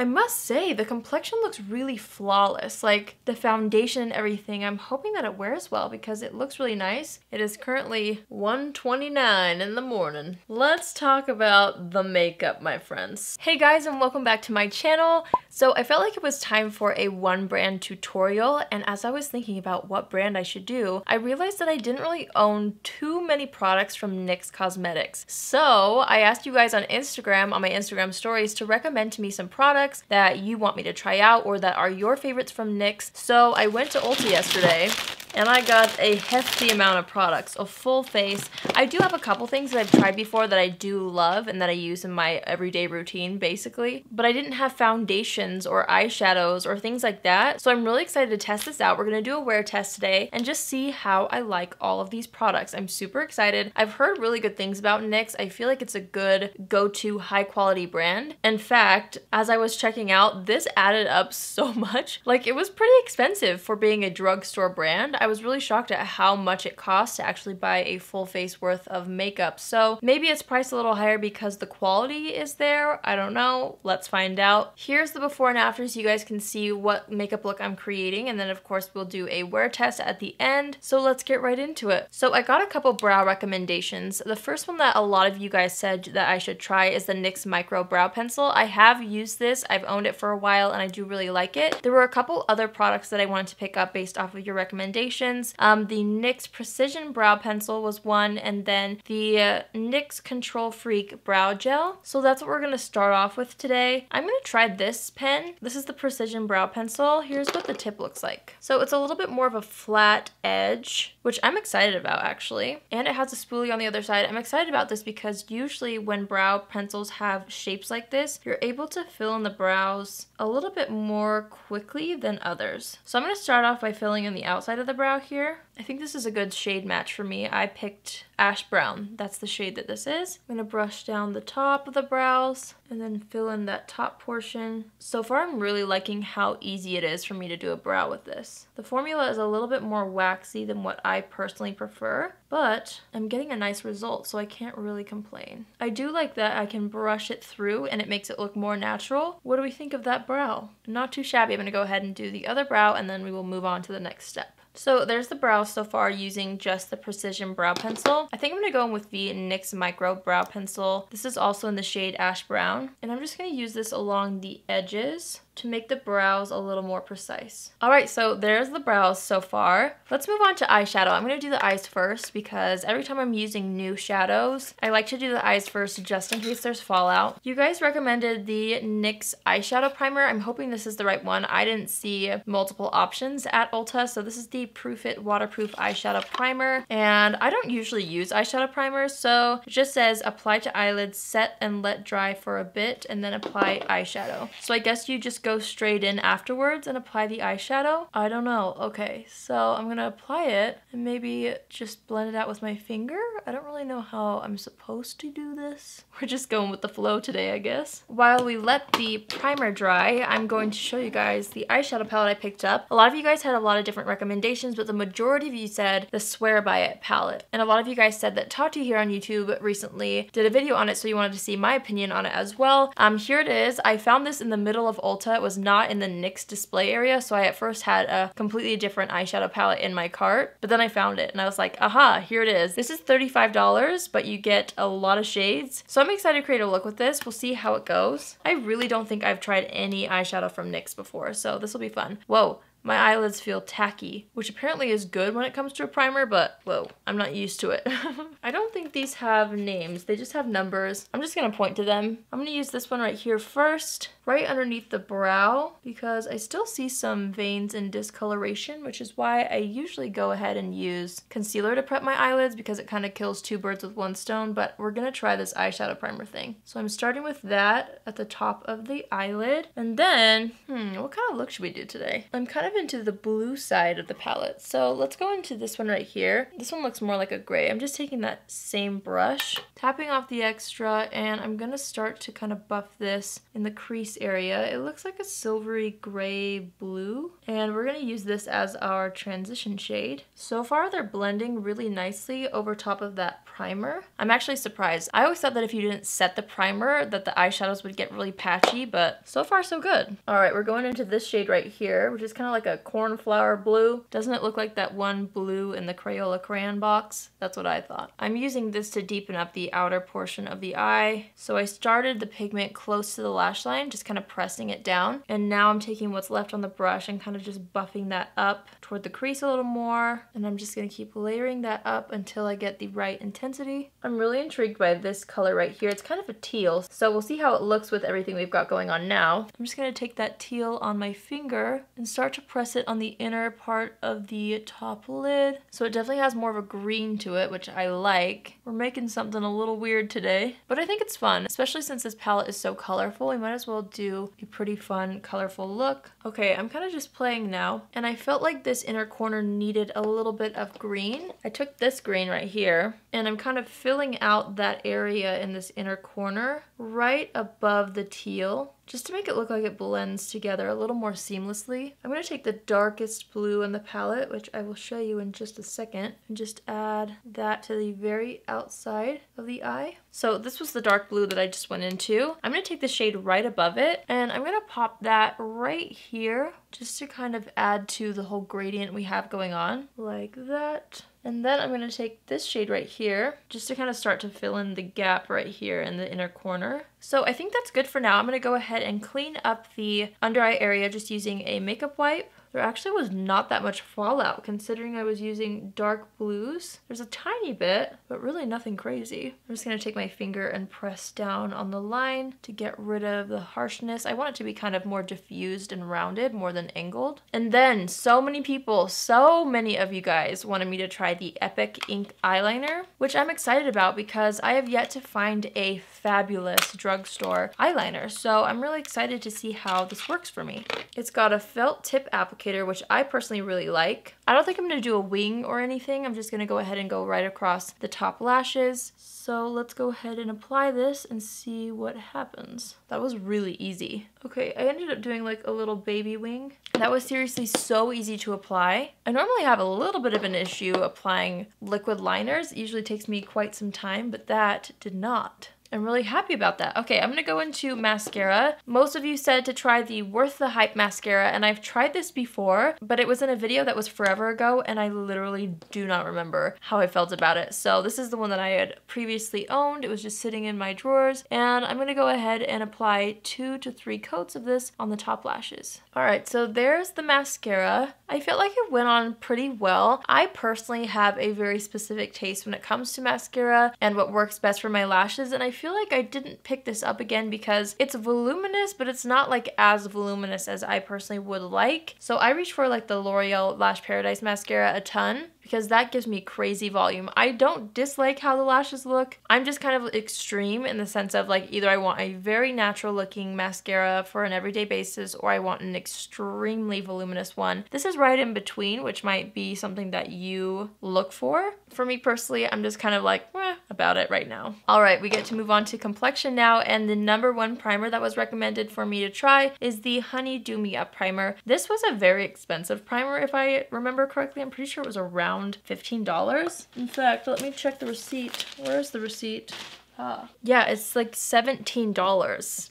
I must say, the complexion looks really flawless. Like the foundation and everything, I'm hoping that it wears well because it looks really nice. It is currently 1.29 in the morning. Let's talk about the makeup, my friends. Hey guys, and welcome back to my channel. So I felt like it was time for a one brand tutorial, and as I was thinking about what brand I should do, I realized that I didn't really own too many products from NYX Cosmetics. So I asked you guys on Instagram, on my Instagram stories, to recommend to me some products that you want me to try out or that are your favorites from NYX. So I went to Ulta yesterday and I got a hefty amount of products, a full face. I do have a couple things that I've tried before that I do love and that I use in my everyday routine basically, but I didn't have foundations or eyeshadows or things like that. So I'm really excited to test this out. We're gonna do a wear test today and just see how I like all of these products. I'm super excited. I've heard really good things about NYX. I feel like it's a good go-to high quality brand. In fact, as I was checking out, this added up so much. Like it was pretty expensive for being a drugstore brand. I was really shocked at how much it costs to actually buy a full face worth of makeup. So maybe it's priced a little higher because the quality is there. I don't know. Let's find out. Here's the before and after so you guys can see what makeup look I'm creating. And then of course we'll do a wear test at the end. So let's get right into it. So I got a couple brow recommendations. The first one that a lot of you guys said that I should try is the NYX Micro Brow Pencil. I have used this. I've owned it for a while and I do really like it. There were a couple other products that I wanted to pick up based off of your recommendations um, the NYX Precision Brow Pencil was one, and then the uh, NYX Control Freak Brow Gel. So that's what we're going to start off with today. I'm going to try this pen. This is the Precision Brow Pencil. Here's what the tip looks like. So it's a little bit more of a flat edge, which I'm excited about actually. And it has a spoolie on the other side. I'm excited about this because usually when brow pencils have shapes like this, you're able to fill in the brows a little bit more quickly than others. So I'm going to start off by filling in the outside of the brow here. I think this is a good shade match for me. I picked ash brown. That's the shade that this is. I'm to brush down the top of the brows and then fill in that top portion. So far I'm really liking how easy it is for me to do a brow with this. The formula is a little bit more waxy than what I personally prefer, but I'm getting a nice result so I can't really complain. I do like that I can brush it through and it makes it look more natural. What do we think of that brow? Not too shabby. I'm to go ahead and do the other brow and then we will move on to the next step. So there's the brow so far using just the Precision Brow Pencil. I think I'm going to go in with the NYX Micro Brow Pencil. This is also in the shade Ash Brown. And I'm just going to use this along the edges to make the brows a little more precise. Alright, so there's the brows so far. Let's move on to eyeshadow. I'm going to do the eyes first because every time I'm using new shadows, I like to do the eyes first just in case there's fallout. You guys recommended the NYX eyeshadow primer. I'm hoping this is the right one. I didn't see multiple options at Ulta, so this is the Proof It Waterproof Eyeshadow Primer. And I don't usually use eyeshadow primers, so it just says apply to eyelids, set and let dry for a bit, and then apply eyeshadow. So I guess you just go go straight in afterwards and apply the eyeshadow? I don't know. Okay, so I'm gonna apply it and maybe just blend it out with my finger. I don't really know how I'm supposed to do this. We're just going with the flow today, I guess. While we let the primer dry, I'm going to show you guys the eyeshadow palette I picked up. A lot of you guys had a lot of different recommendations, but the majority of you said the Swear By It palette. And a lot of you guys said that Tati here on YouTube recently did a video on it, so you wanted to see my opinion on it as well. Um, here it is. I found this in the middle of Ulta was not in the NYX display area, so I at first had a completely different eyeshadow palette in my cart, but then I found it and I was like, aha, here it is. This is $35, but you get a lot of shades. So I'm excited to create a look with this. We'll see how it goes. I really don't think I've tried any eyeshadow from NYX before, so this will be fun. Whoa, my eyelids feel tacky, which apparently is good when it comes to a primer, but whoa, I'm not used to it. I don't think these have names, they just have numbers. I'm just gonna point to them. I'm gonna use this one right here first, right underneath the brow, because I still see some veins and discoloration, which is why I usually go ahead and use concealer to prep my eyelids because it kind of kills two birds with one stone, but we're gonna try this eyeshadow primer thing. So I'm starting with that at the top of the eyelid, and then, hmm, what kind of look should we do today? I'm kind of of into the blue side of the palette. So let's go into this one right here. This one looks more like a gray. I'm just taking that same brush, tapping off the extra, and I'm gonna start to kind of buff this in the crease area. It looks like a silvery gray blue, and we're gonna use this as our transition shade. So far they're blending really nicely over top of that primer. I'm actually surprised. I always thought that if you didn't set the primer that the eyeshadows would get really patchy, but so far so good. All right, we're going into this shade right here, which is kind of like a cornflower blue. Doesn't it look like that one blue in the Crayola crayon box? That's what I thought. I'm using this to deepen up the outer portion of the eye. So I started the pigment close to the lash line, just kind of pressing it down. And now I'm taking what's left on the brush and kind of just buffing that up toward the crease a little more. And I'm just gonna keep layering that up until I get the right intensity. I'm really intrigued by this color right here. It's kind of a teal, so we'll see how it looks with everything we've got going on now. I'm just gonna take that teal on my finger and start to press it on the inner part of the top lid. So it definitely has more of a green to it, which I like. We're making something a little weird today, but I think it's fun, especially since this palette is so colorful. We might as well do a pretty fun, colorful look. Okay, I'm kind of just playing now, and I felt like this inner corner needed a little bit of green. I took this green right here, and I'm kind of filling out that area in this inner corner right above the teal just to make it look like it blends together a little more seamlessly. I'm going to take the darkest blue in the palette, which I will show you in just a second, and just add that to the very outside of the eye. So this was the dark blue that I just went into. I'm going to take the shade right above it, and I'm going to pop that right here just to kind of add to the whole gradient we have going on, like that. And then I'm going to take this shade right here, just to kind of start to fill in the gap right here in the inner corner. So I think that's good for now. I'm going to go ahead and clean up the under eye area just using a makeup wipe. There actually was not that much fallout considering I was using dark blues. There's a tiny bit, but really nothing crazy. I'm just gonna take my finger and press down on the line to get rid of the harshness. I want it to be kind of more diffused and rounded more than angled. And then so many people, so many of you guys wanted me to try the Epic Ink eyeliner, which I'm excited about because I have yet to find a fabulous drugstore eyeliner. So I'm really excited to see how this works for me. It's got a felt tip applicator applicator, which I personally really like. I don't think I'm to do a wing or anything. I'm just to go ahead and go right across the top lashes. So let's go ahead and apply this and see what happens. That was really easy. Okay, I ended up doing like a little baby wing. That was seriously so easy to apply. I normally have a little bit of an issue applying liquid liners. It usually takes me quite some time, but that did not. I'm really happy about that. Okay, I'm gonna go into mascara. Most of you said to try the Worth the Hype mascara, and I've tried this before, but it was in a video that was forever ago, and I literally do not remember how I felt about it. So this is the one that I had previously owned. It was just sitting in my drawers, and I'm gonna go ahead and apply two to three coats of this on the top lashes. All right, so there's the mascara. I feel like it went on pretty well. I personally have a very specific taste when it comes to mascara and what works best for my lashes, and I feel like I didn't pick this up again because it's voluminous, but it's not like as voluminous as I personally would like. So I reached for like the L'Oreal Lash Paradise mascara a ton because that gives me crazy volume. I don't dislike how the lashes look. I'm just kind of extreme in the sense of like either I want a very natural looking mascara for an everyday basis or I want an extremely voluminous one. This is right in between, which might be something that you look for. For me personally, I'm just kind of like eh, about it right now. All right, we get to move on to complexion now and the number one primer that was recommended for me to try is the Honey Dew Me Up primer. This was a very expensive primer if I remember correctly. I'm pretty sure it was around around $15. In fact, let me check the receipt. Where's the receipt? Ah. Yeah, it's like $17.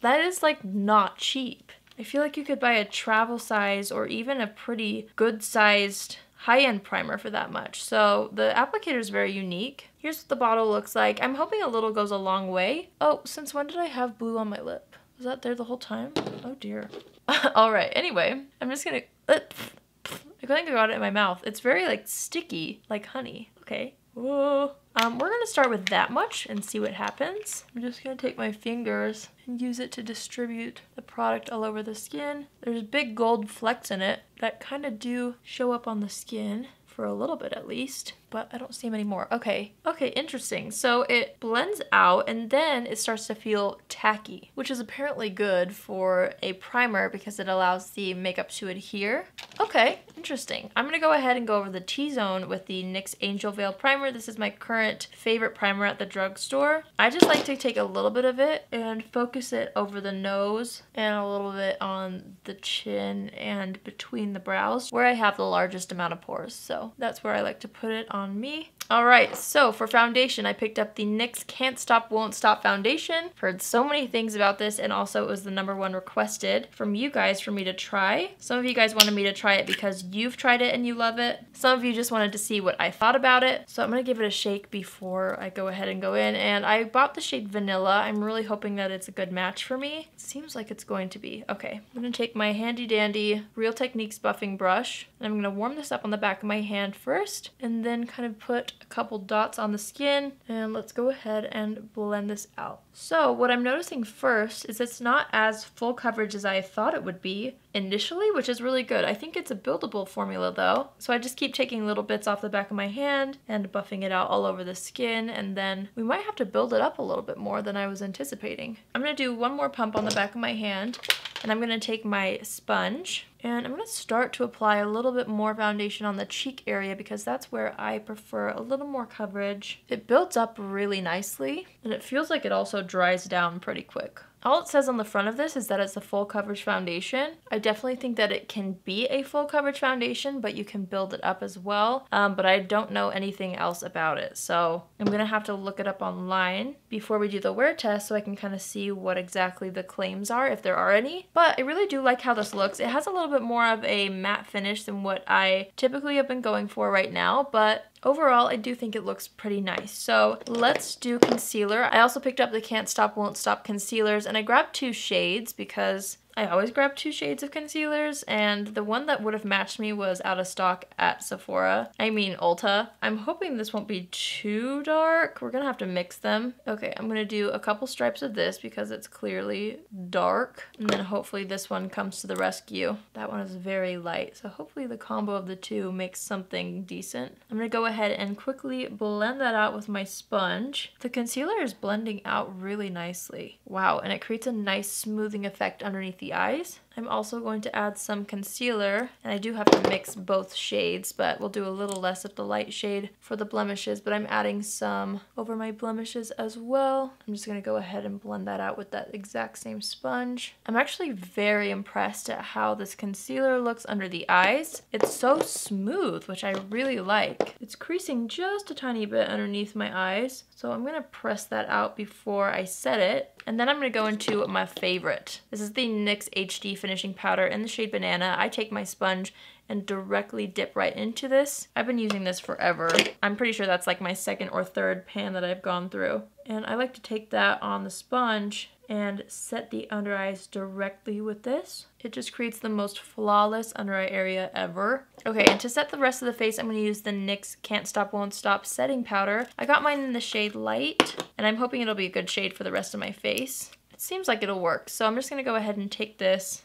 That is like not cheap. I feel like you could buy a travel size or even a pretty good sized high-end primer for that much. So the applicator is very unique. Here's what the bottle looks like. I'm hoping a little goes a long way. Oh, since when did I have blue on my lip? Was that there the whole time? Oh dear. All right, anyway, I'm just gonna, uh, I think I got it in my mouth. It's very like sticky, like honey. Okay. Whoa. Um, we're gonna start with that much and see what happens. I'm just gonna take my fingers and use it to distribute the product all over the skin. There's big gold flecks in it that kind of do show up on the skin for a little bit at least. But I don't see them anymore. Okay, okay, interesting. So it blends out and then it starts to feel tacky, which is apparently good for a primer because it allows the makeup to adhere. Okay, interesting. I'm gonna go ahead and go over the T-Zone with the NYX Angel Veil Primer. This is my current favorite primer at the drugstore. I just like to take a little bit of it and focus it over the nose and a little bit on the chin and between the brows where I have the largest amount of pores. So that's where I like to put it on me. Alright, so for foundation, I picked up the NYX Can't Stop Won't Stop Foundation. Heard so many things about this and also it was the number one requested from you guys for me to try. Some of you guys wanted me to try it because you've tried it and you love it. Some of you just wanted to see what I thought about it. So I'm to give it a shake before I go ahead and go in. And I bought the shade Vanilla. I'm really hoping that it's a good match for me. It seems like it's going to be. Okay, I'm to take my handy dandy Real Techniques buffing brush and I'm to warm this up on the back of my hand first and then kind of put a couple dots on the skin and let's go ahead and blend this out. So what I'm noticing first is it's not as full coverage as I thought it would be initially, which is really good. I think it's a buildable formula though. So I just keep taking little bits off the back of my hand and buffing it out all over the skin and then we might have to build it up a little bit more than I was anticipating. I'm gonna do one more pump on the back of my hand and I'm to take my sponge and I'm to start to apply a little bit more foundation on the cheek area because that's where I prefer a little more coverage. It builds up really nicely and it feels like it also dries down pretty quick. All it says on the front of this is that it's a full coverage foundation. I definitely think that it can be a full coverage foundation, but you can build it up as well. Um, but I don't know anything else about it. So I'm gonna have to look it up online before we do the wear test so I can kind of see what exactly the claims are, if there are any. But I really do like how this looks. It has a little bit more of a matte finish than what I typically have been going for right now, but Overall, I do think it looks pretty nice. So let's do concealer. I also picked up the Can't Stop Won't Stop concealers and I grabbed two shades because I always grab two shades of concealers and the one that would have matched me was out of stock at Sephora. I mean Ulta. I'm hoping this won't be too dark. We're gonna have to mix them. Okay, I'm gonna do a couple stripes of this because it's clearly dark. And then hopefully this one comes to the rescue. That one is very light. So hopefully the combo of the two makes something decent. I'm gonna go ahead and quickly blend that out with my sponge. The concealer is blending out really nicely. Wow, and it creates a nice smoothing effect underneath the eyes. I'm also going to add some concealer, and I do have to mix both shades, but we'll do a little less of the light shade for the blemishes, but I'm adding some over my blemishes as well. I'm just gonna go ahead and blend that out with that exact same sponge. I'm actually very impressed at how this concealer looks under the eyes. It's so smooth, which I really like. It's creasing just a tiny bit underneath my eyes, so I'm gonna press that out before I set it. And then I'm gonna go into my favorite. This is the NYX HD finishing powder in the shade Banana. I take my sponge and directly dip right into this. I've been using this forever. I'm pretty sure that's like my second or third pan that I've gone through. And I like to take that on the sponge and set the under eyes directly with this. It just creates the most flawless under eye area ever. Okay, and to set the rest of the face, I'm going to use the NYX Can't Stop Won't Stop setting powder. I got mine in the shade Light, and I'm hoping it'll be a good shade for the rest of my face. It seems like it'll work, so I'm just going to go ahead and take this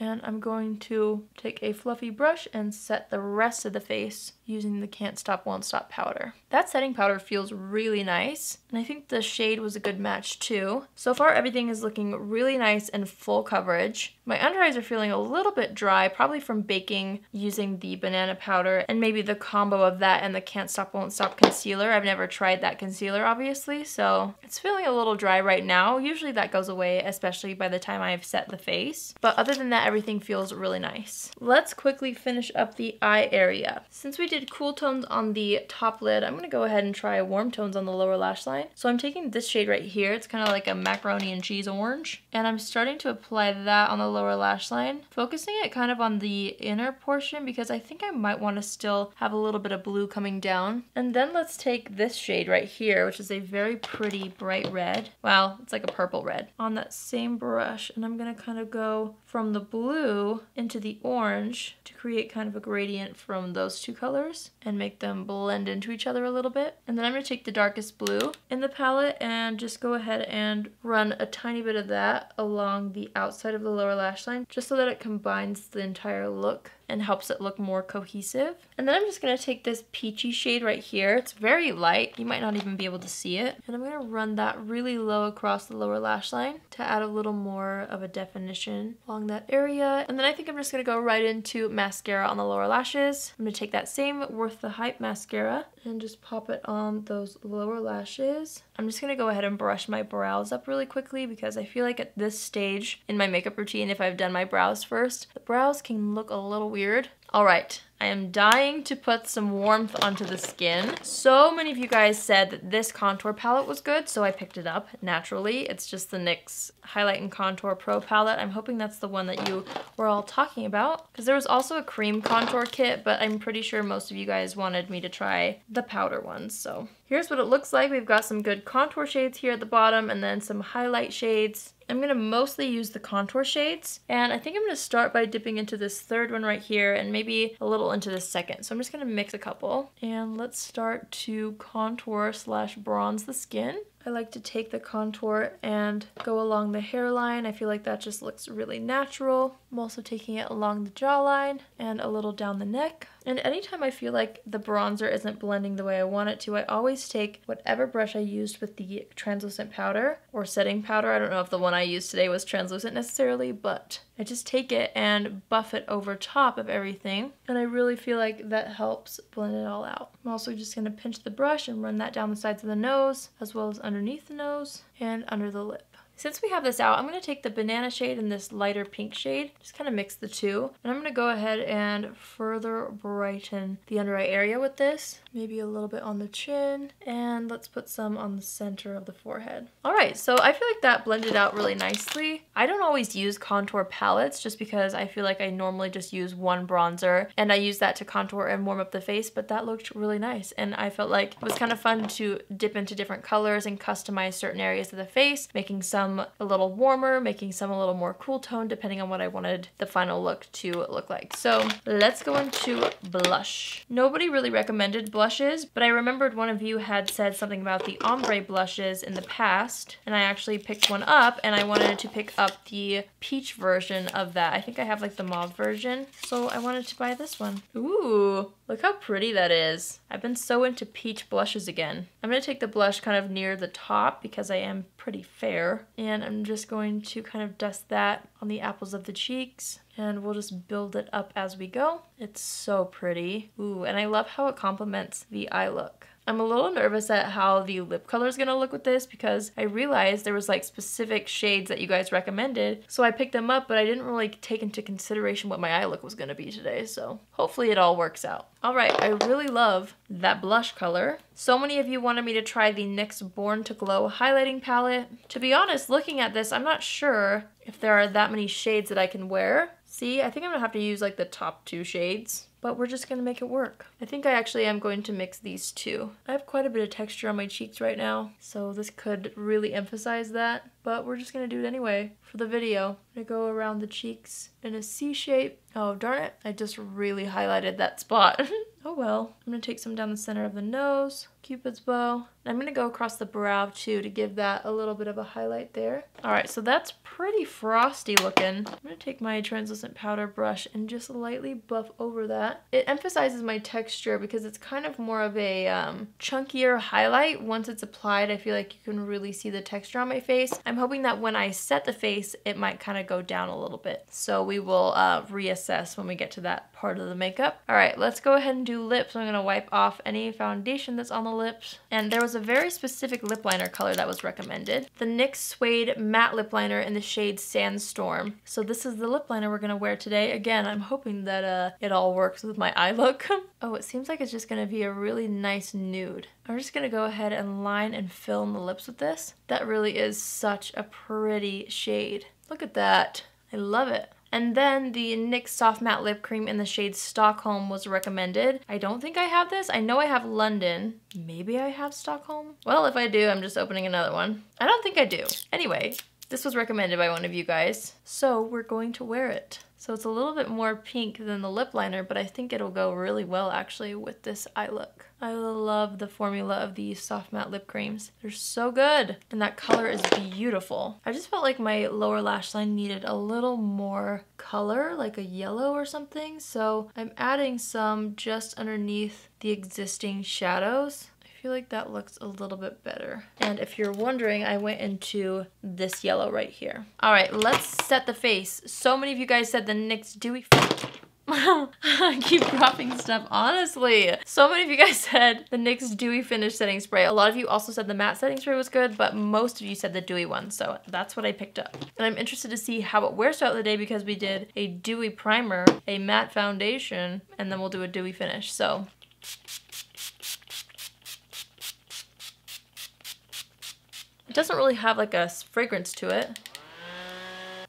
and I'm going to take a fluffy brush and set the rest of the face using the Can't Stop Won't Stop powder. That setting powder feels really nice, and I think the shade was a good match too. So far everything is looking really nice and full coverage. My under eyes are feeling a little bit dry, probably from baking using the banana powder and maybe the combo of that and the Can't Stop Won't Stop concealer. I've never tried that concealer obviously, so it's feeling a little dry right now. Usually that goes away, especially by the time I've set the face. But other than that, everything feels really nice. Let's quickly finish up the eye area. Since we did did cool tones on the top lid, I'm to go ahead and try warm tones on the lower lash line. So I'm taking this shade right here. It's kind of like a macaroni and cheese orange. And I'm starting to apply that on the lower lash line, focusing it kind of on the inner portion because I think I might want to still have a little bit of blue coming down. And then let's take this shade right here, which is a very pretty bright red. Wow, it's like a purple red. On that same brush, and I'm to kind of go from the blue into the orange to create kind of a gradient from those two colors and make them blend into each other a little bit. And then I'm going to take the darkest blue in the palette and just go ahead and run a tiny bit of that along the outside of the lower lash line just so that it combines the entire look and helps it look more cohesive. And then I'm just to take this peachy shade right here. It's very light. You might not even be able to see it. And I'm to run that really low across the lower lash line to add a little more of a definition along that area. And then I think I'm just to go right into mascara on the lower lashes. I'm to take that same Worth the Hype mascara and just pop it on those lower lashes. I'm just to go ahead and brush my brows up really quickly because I feel like at this stage in my makeup routine, if I've done my brows first, the brows can look a little weird. All right, I am dying to put some warmth onto the skin. So many of you guys said that this contour palette was good, so I picked it up naturally. It's just the NYX Highlight and Contour Pro palette. I'm hoping that's the one that you were all talking about. Because there was also a cream contour kit, but I'm pretty sure most of you guys wanted me to try the powder ones, so. Here's what it looks like. We've got some good contour shades here at the bottom and then some highlight shades. I'm going to mostly use the contour shades and I think I'm going to start by dipping into this third one right here and maybe a little into the second. So I'm just going to mix a couple and let's start to contour slash bronze the skin. I like to take the contour and go along the hairline. I feel like that just looks really natural. I'm also taking it along the jawline and a little down the neck. And anytime I feel like the bronzer isn't blending the way I want it to, I always take whatever brush I used with the translucent powder or setting powder. I don't know if the one I used today was translucent necessarily, but I just take it and buff it over top of everything. And I really feel like that helps blend it all out. I'm also just going to pinch the brush and run that down the sides of the nose as well as underneath the nose and under the lip. Since we have this out, I'm going to take the banana shade and this lighter pink shade, just kind of mix the two. And I'm going to go ahead and further brighten the under eye area with this. Maybe a little bit on the chin. And let's put some on the center of the forehead. Alright, so I feel like that blended out really nicely. I don't always use contour palettes just because I feel like I normally just use one bronzer. And I use that to contour and warm up the face, but that looked really nice. And I felt like it was kind of fun to dip into different colors and customize certain areas of the face, making some a little warmer, making some a little more cool tone, depending on what I wanted the final look to look like. So let's go into blush. Nobody really recommended blushes, but I remembered one of you had said something about the ombre blushes in the past, and I actually picked one up, and I wanted to pick up the peach version of that. I think I have like the mauve version, so I wanted to buy this one. Ooh, look how pretty that is. I've been so into peach blushes again. I'm to take the blush kind of near the top because I am pretty fair. And I'm just going to kind of dust that on the apples of the cheeks and we'll just build it up as we go. It's so pretty. Ooh, and I love how it complements the eye look. I'm a little nervous at how the lip color is going to look with this because I realized there was like specific shades that you guys recommended. So I picked them up, but I didn't really take into consideration what my eye look was going to be today. So hopefully it all works out. All right, I really love that blush color. So many of you wanted me to try the NYX Born to Glow highlighting palette. To be honest, looking at this, I'm not sure if there are that many shades that I can wear. See, I think I'm gonna have to use like the top two shades but we're just gonna make it work. I think I actually am going to mix these two. I have quite a bit of texture on my cheeks right now, so this could really emphasize that, but we're just gonna do it anyway for the video. I'm gonna go around the cheeks in a C shape. Oh, darn it, I just really highlighted that spot. oh well. I'm gonna take some down the center of the nose, cupid's bow. I'm gonna go across the brow too to give that a little bit of a highlight there. All right, so that's pretty frosty looking. I'm gonna take my translucent powder brush and just lightly buff over that. It emphasizes my texture because it's kind of more of a um, chunkier highlight. Once it's applied, I feel like you can really see the texture on my face. I'm hoping that when I set the face, it might kind of go down a little bit. So we will uh, reassess when we get to that part of the makeup. All right, let's go ahead and do lips. I'm gonna wipe off any foundation that's on the lips. And there was a very specific lip liner color that was recommended. The NYX Suede Matte Lip Liner in the shade Sandstorm. So this is the lip liner we're gonna wear today. Again, I'm hoping that uh, it all works with my eye look. oh, it seems like it's just gonna be a really nice nude. I'm just gonna go ahead and line and fill in the lips with this. That really is such a pretty shade. Look at that. I love it. And then the NYX Soft Matte Lip Cream in the shade Stockholm was recommended. I don't think I have this. I know I have London. Maybe I have Stockholm? Well, if I do, I'm just opening another one. I don't think I do. Anyway, this was recommended by one of you guys. So we're going to wear it. So it's a little bit more pink than the lip liner, but I think it'll go really well actually with this eye look. I love the formula of these soft matte lip creams. They're so good. And that color is beautiful. I just felt like my lower lash line needed a little more color, like a yellow or something. So I'm adding some just underneath the existing shadows. I feel like that looks a little bit better. And if you're wondering, I went into this yellow right here. All right, let's set the face. So many of you guys said the NYX Dewy I keep dropping stuff, honestly. So many of you guys said the NYX Dewy Finish Setting Spray. A lot of you also said the matte setting spray was good, but most of you said the dewy one, so that's what I picked up. And I'm interested to see how it wears throughout the day because we did a dewy primer, a matte foundation, and then we'll do a dewy finish. So it doesn't really have like a fragrance to it.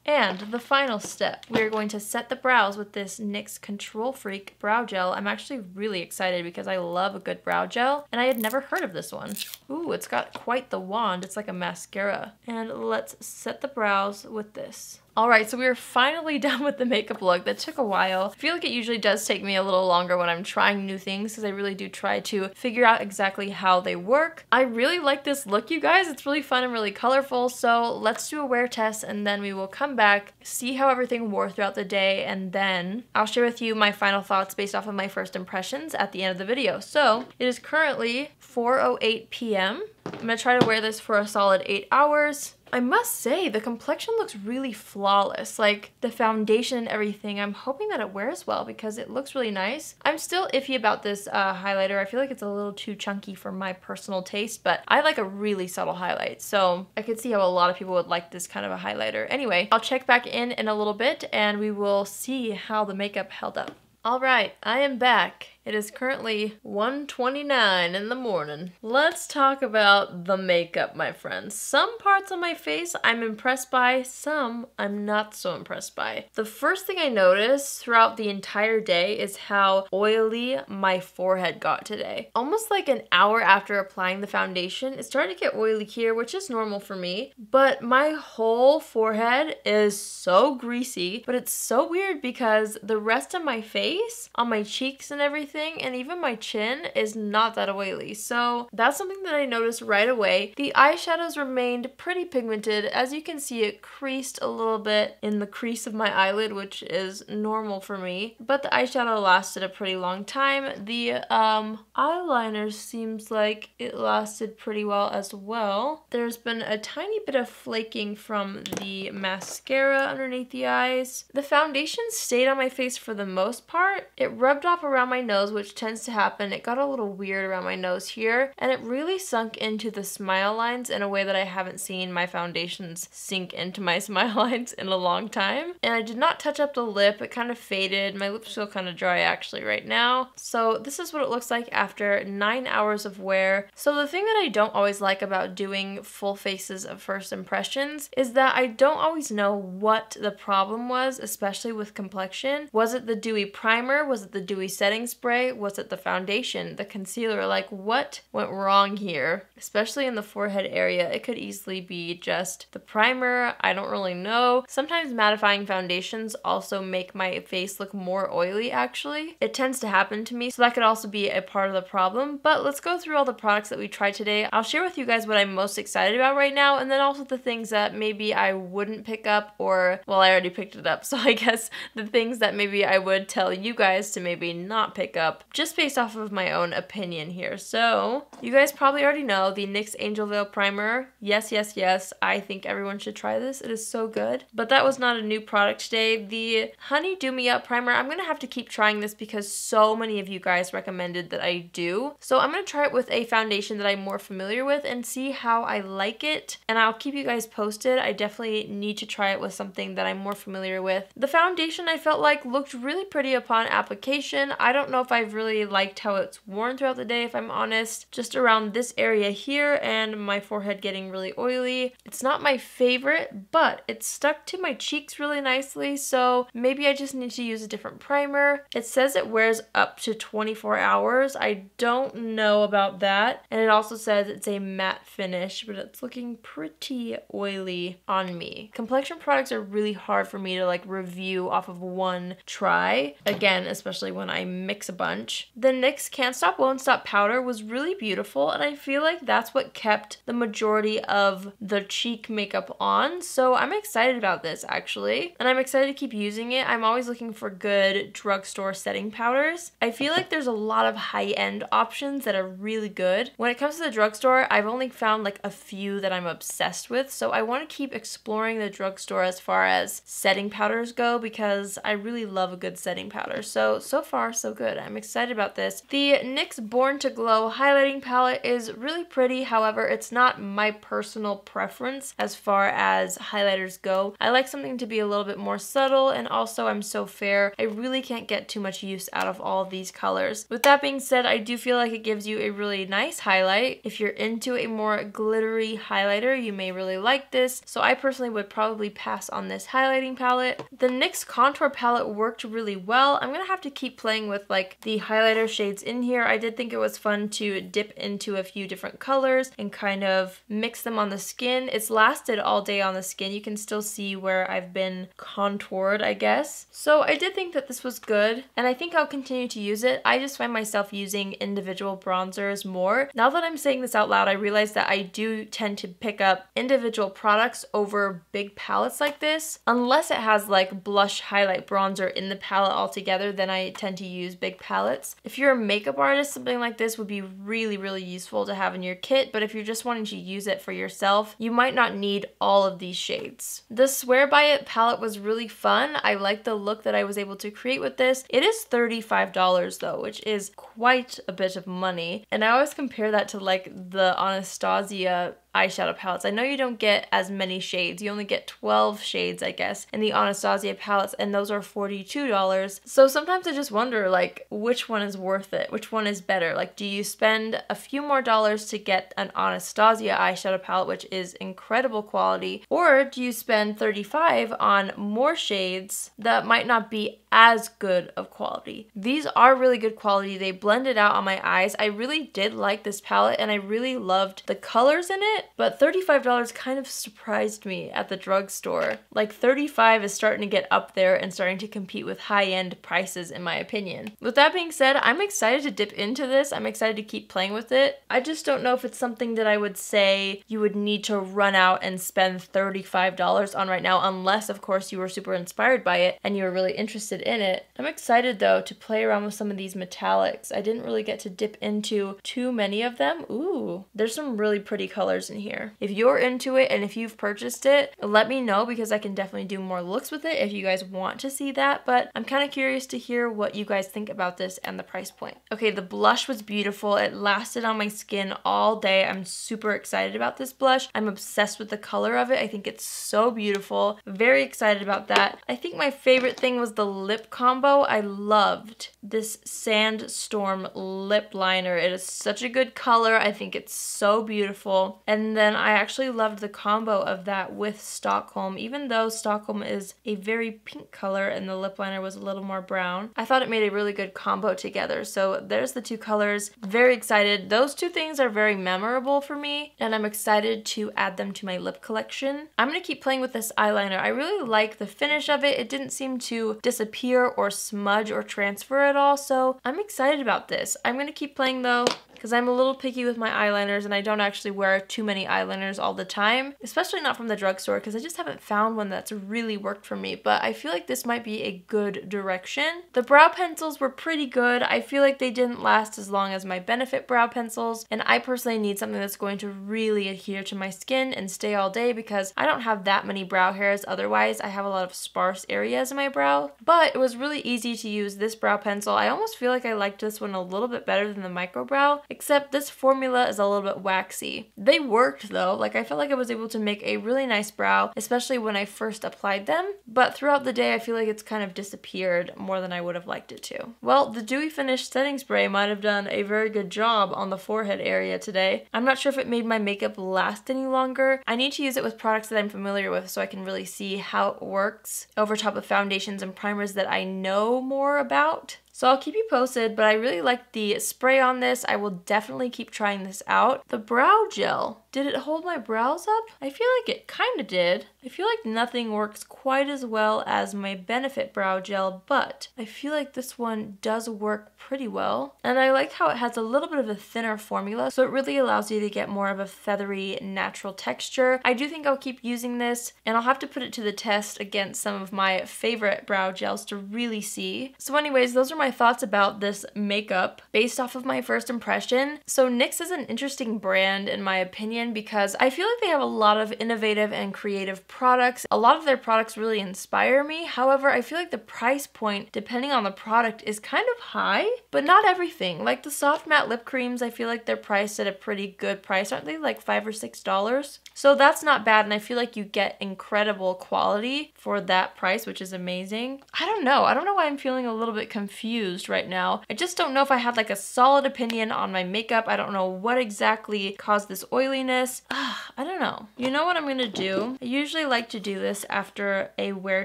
And the final step, we are going to set the brows with this NYX Control Freak Brow Gel. I'm actually really excited because I love a good brow gel and I had never heard of this one. Ooh, it's got quite the wand. It's like a mascara. And let's set the brows with this. Alright, so we are finally done with the makeup look. That took a while. I feel like it usually does take me a little longer when I'm trying new things because I really do try to figure out exactly how they work. I really like this look, you guys. It's really fun and really colorful. So let's do a wear test and then we will come back, see how everything wore throughout the day, and then I'll share with you my final thoughts based off of my first impressions at the end of the video. So it is currently 4.08 p.m. I'm to try to wear this for a solid 8 hours. I must say, the complexion looks really flawless. Like, the foundation and everything, I'm hoping that it wears well because it looks really nice. I'm still iffy about this uh, highlighter. I feel like it's a little too chunky for my personal taste, but I like a really subtle highlight. So I could see how a lot of people would like this kind of a highlighter. Anyway, I'll check back in in a little bit and we will see how the makeup held up. All right, I am back it is currently 1.29 in the morning. Let's talk about the makeup, my friends. Some parts of my face I'm impressed by, some I'm not so impressed by. The first thing I noticed throughout the entire day is how oily my forehead got today. Almost like an hour after applying the foundation, it started to get oily here, which is normal for me, but my whole forehead is so greasy, but it's so weird because the rest of my face, on my cheeks and everything, everything and even my chin is not that oily. So that's something that I noticed right away. The eyeshadows remained pretty pigmented. As you can see, it creased a little bit in the crease of my eyelid, which is normal for me. But the eyeshadow lasted a pretty long time. The um, eyeliner seems like it lasted pretty well as well. There's been a tiny bit of flaking from the mascara underneath the eyes. The foundation stayed on my face for the most part. It rubbed off around my nose nose, which tends to happen. It got a little weird around my nose here, and it really sunk into the smile lines in a way that I haven't seen my foundations sink into my smile lines in a long time. And I did not touch up the lip. It kind of faded. My lips feel kind of dry actually right now. So this is what it looks like after nine hours of wear. So the thing that I don't always like about doing full faces of first impressions is that I don't always know what the problem was, especially with complexion. Was it the dewy primer? Was it the dewy setting spray? Spray? Was it the foundation, the concealer? Like, what went wrong here? Especially in the forehead area, it could easily be just the primer. I don't really know. Sometimes mattifying foundations also make my face look more oily, actually. It tends to happen to me, so that could also be a part of the problem. But let's go through all the products that we tried today. I'll share with you guys what I'm most excited about right now, and then also the things that maybe I wouldn't pick up, or, well, I already picked it up, so I guess the things that maybe I would tell you guys to maybe not pick up just based off of my own opinion here. So you guys probably already know the NYX Angel Veil Primer. Yes, yes, yes. I think everyone should try this. It is so good. But that was not a new product today. The Honey Dew Me Up Primer, I'm going to have to keep trying this because so many of you guys recommended that I do. So I'm going to try it with a foundation that I'm more familiar with and see how I like it. And I'll keep you guys posted. I definitely need to try it with something that I'm more familiar with. The foundation I felt like looked really pretty upon application. I don't know if I've really liked how it's worn throughout the day, if I'm honest. Just around this area here and my forehead getting really oily. It's not my favorite, but it stuck to my cheeks really nicely, so maybe I just need to use a different primer. It says it wears up to 24 hours. I don't know about that. And it also says it's a matte finish, but it's looking pretty oily on me. Complexion products are really hard for me to like review off of one try. Again, especially when I mix a bunch. The NYX Can't Stop Won't Stop powder was really beautiful and I feel like that's what kept the majority of the cheek makeup on. So I'm excited about this actually. And I'm excited to keep using it. I'm always looking for good drugstore setting powders. I feel like there's a lot of high-end options that are really good. When it comes to the drugstore, I've only found like a few that I'm obsessed with. So I want to keep exploring the drugstore as far as setting powders go because I really love a good setting powder. So, so far so good. Excited about this. The NYX Born to Glow highlighting palette is really pretty. However, it's not my personal preference as far as highlighters go. I like something to be a little bit more subtle and also I'm so fair. I really can't get too much use out of all of these colors. With that being said, I do feel like it gives you a really nice highlight. If you're into a more glittery highlighter, you may really like this. So I personally would probably pass on this highlighting palette. The NYX contour palette worked really well. I'm gonna have to keep playing with like the highlighter shades in here. I did think it was fun to dip into a few different colors and kind of mix them on the skin. It's lasted all day on the skin. You can still see where I've been contoured, I guess. So I did think that this was good and I think I'll continue to use it. I just find myself using individual bronzers more. Now that I'm saying this out loud, I realize that I do tend to pick up individual products over big palettes like this. Unless it has like blush highlight bronzer in the palette altogether, then I tend to use big palettes. If you're a makeup artist, something like this would be really, really useful to have in your kit, but if you're just wanting to use it for yourself, you might not need all of these shades. The Swear By It palette was really fun. I like the look that I was able to create with this. It is $35 though, which is quite a bit of money. And I always compare that to like the Anastasia eyeshadow palettes. I know you don't get as many shades. You only get 12 shades, I guess, in the Anastasia palettes, and those are $42. So sometimes I just wonder, like, which one is worth it? Which one is better? Like, do you spend a few more dollars to get an Anastasia eyeshadow palette, which is incredible quality, or do you spend 35 on more shades that might not be as good of quality? These are really good quality. They blended out on my eyes. I really did like this palette, and I really loved the colors in it but $35 kind of surprised me at the drugstore. Like 35 is starting to get up there and starting to compete with high-end prices in my opinion. With that being said, I'm excited to dip into this. I'm excited to keep playing with it. I just don't know if it's something that I would say you would need to run out and spend $35 on right now unless of course you were super inspired by it and you were really interested in it. I'm excited though to play around with some of these metallics. I didn't really get to dip into too many of them. Ooh, there's some really pretty colors in here. If you're into it and if you've purchased it, let me know because I can definitely do more looks with it if you guys want to see that, but I'm kind of curious to hear what you guys think about this and the price point. Okay, the blush was beautiful. It lasted on my skin all day. I'm super excited about this blush. I'm obsessed with the color of it. I think it's so beautiful. Very excited about that. I think my favorite thing was the lip combo. I loved this Sandstorm lip liner. It is such a good color. I think it's so beautiful. And then I actually loved the combo of that with Stockholm. Even though Stockholm is a very pink color and the lip liner was a little more brown, I thought it made a really good combo together. So there's the two colors. Very excited. Those two things are very memorable for me and I'm excited to add them to my lip collection. I'm going to keep playing with this eyeliner. I really like the finish of it. It didn't seem to disappear or smudge or transfer at all. So I'm excited about this. I'm going to keep playing though because I'm a little picky with my eyeliners and I don't actually wear too many eyeliners all the time, especially not from the drugstore because I just haven't found one that's really worked for me, but I feel like this might be a good direction. The brow pencils were pretty good. I feel like they didn't last as long as my Benefit brow pencils, and I personally need something that's going to really adhere to my skin and stay all day because I don't have that many brow hairs. Otherwise, I have a lot of sparse areas in my brow, but it was really easy to use this brow pencil. I almost feel like I liked this one a little bit better than the micro brow except this formula is a little bit waxy. They worked though, like I felt like I was able to make a really nice brow, especially when I first applied them, but throughout the day I feel like it's kind of disappeared more than I would have liked it to. Well, the Dewy Finish setting spray might have done a very good job on the forehead area today. I'm not sure if it made my makeup last any longer. I need to use it with products that I'm familiar with so I can really see how it works over top of foundations and primers that I know more about. So I'll keep you posted, but I really like the spray on this. I will definitely keep trying this out. The brow gel Did it hold my brows up? I feel like it kind of did. I feel like nothing works quite as well as my Benefit Brow Gel, but I feel like this one does work pretty well. And I like how it has a little bit of a thinner formula, so it really allows you to get more of a feathery, natural texture. I do think I'll keep using this, and I'll have to put it to the test against some of my favorite brow gels to really see. So anyways, those are my thoughts about this makeup based off of my first impression. So NYX is an interesting brand in my opinion because I feel like they have a lot of innovative and creative products. A lot of their products really inspire me. However, I feel like the price point, depending on the product, is kind of high, but not everything. Like the soft matte lip creams, I feel like they're priced at a pretty good price. Aren't they like five or six dollars? So that's not bad, and I feel like you get incredible quality for that price, which is amazing. I don't know. I don't know why I'm feeling a little bit confused right now. I just don't know if I had like a solid opinion on my makeup. I don't know what exactly caused this oiliness. Ugh, I don't know. You know what I'm gonna do? I usually like to do this after a wear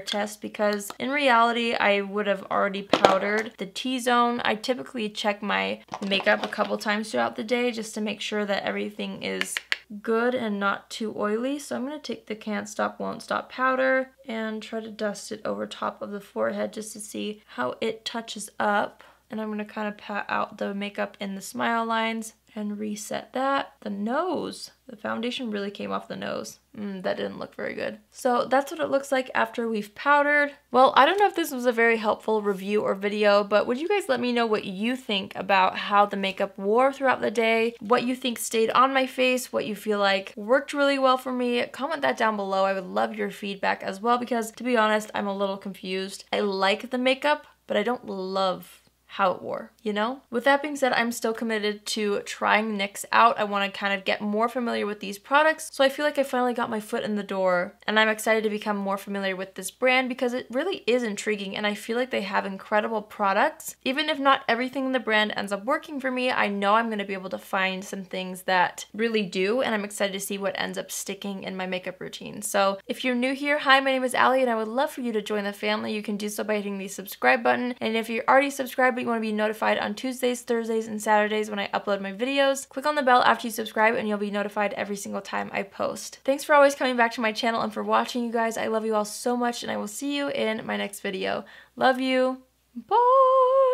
test because in reality, I would have already powdered the T-zone. I typically check my makeup a couple times throughout the day just to make sure that everything is good and not too oily. So I'm going to take the Can't Stop Won't Stop powder and try to dust it over top of the forehead just to see how it touches up. And I'm going to kind of pat out the makeup in the smile lines and reset that. The nose. The foundation really came off the nose. Mm, that didn't look very good. So that's what it looks like after we've powdered. Well, I don't know if this was a very helpful review or video, but would you guys let me know what you think about how the makeup wore throughout the day, what you think stayed on my face, what you feel like worked really well for me. Comment that down below. I would love your feedback as well because to be honest, I'm a little confused. I like the makeup, but I don't love how it wore, you know? With that being said, I'm still committed to trying NYX out. I want to kind of get more familiar with these products. So I feel like I finally got my foot in the door and I'm excited to become more familiar with this brand because it really is intriguing and I feel like they have incredible products. Even if not everything in the brand ends up working for me, I know I'm going to be able to find some things that really do and I'm excited to see what ends up sticking in my makeup routine. So if you're new here, hi, my name is Allie and I would love for you to join the family. You can do so by hitting the subscribe button and if you're already subscribed you want to be notified on Tuesdays, Thursdays, and Saturdays when I upload my videos. Click on the bell after you subscribe and you'll be notified every single time I post. Thanks for always coming back to my channel and for watching you guys. I love you all so much and I will see you in my next video. Love you. Bye!